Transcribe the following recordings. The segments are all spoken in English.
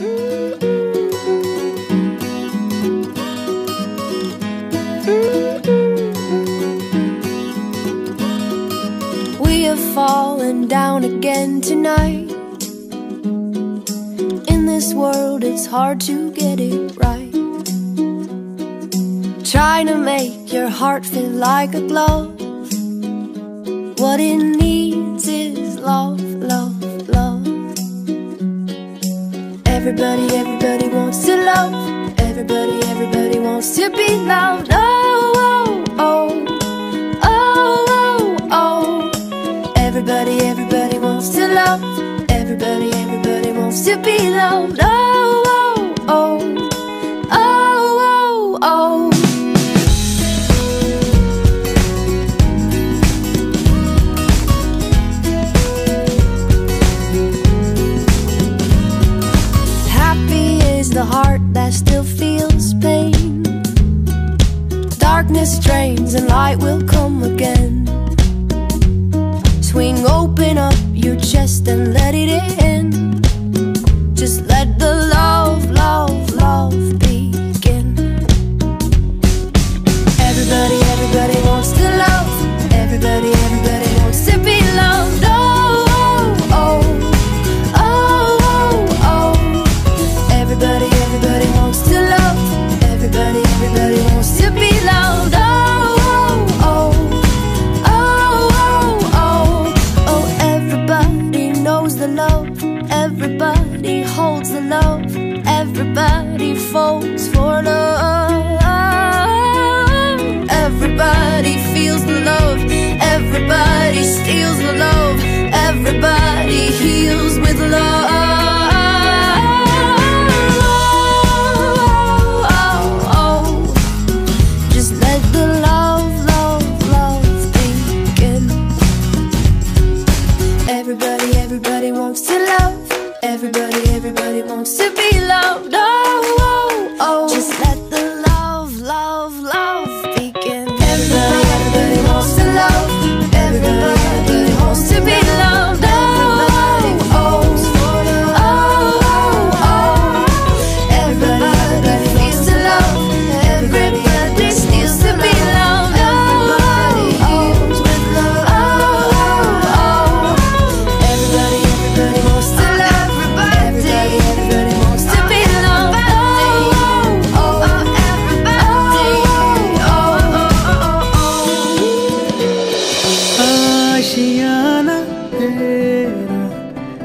We have fallen down again tonight. In this world, it's hard to get it right. Trying to make your heart feel like a glove. What it needs is love, Everybody, everybody wants to love. Everybody, everybody wants to be loved. Oh, oh, oh. Oh, oh, oh. Everybody, everybody wants to love. Everybody, everybody wants to be loved. Oh, oh, oh. Oh, oh, oh. The heart that still feels pain. Darkness drains and light will come Everybody the love. Everybody steals the love. Everybody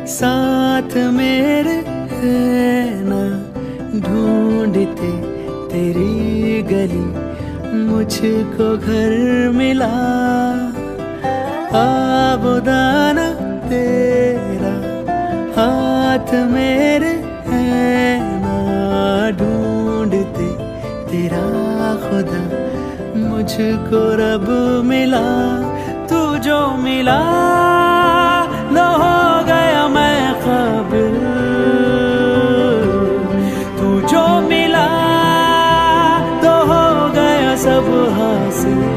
साथ मेरे है ना ढूंढते तेरी गली मुझको घर मिला। आबुदाना तेरा हाथ मेरे है ना ढूंढते तेरा खुदा मुझको रब मिला। तू जो मिला Thank you.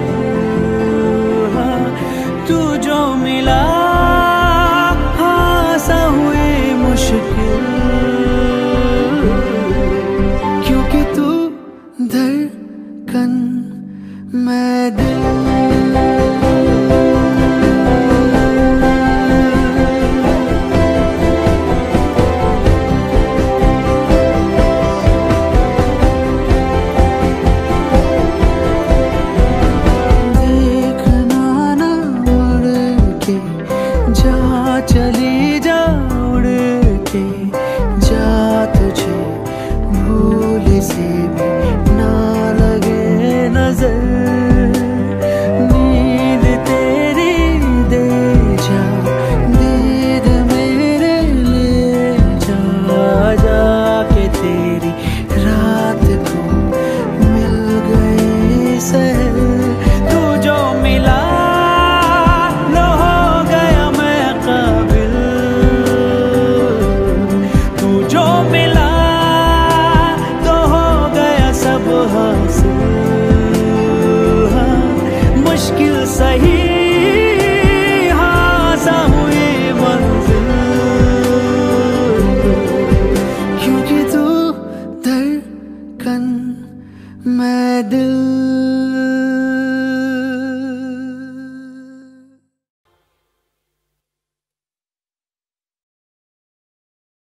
you.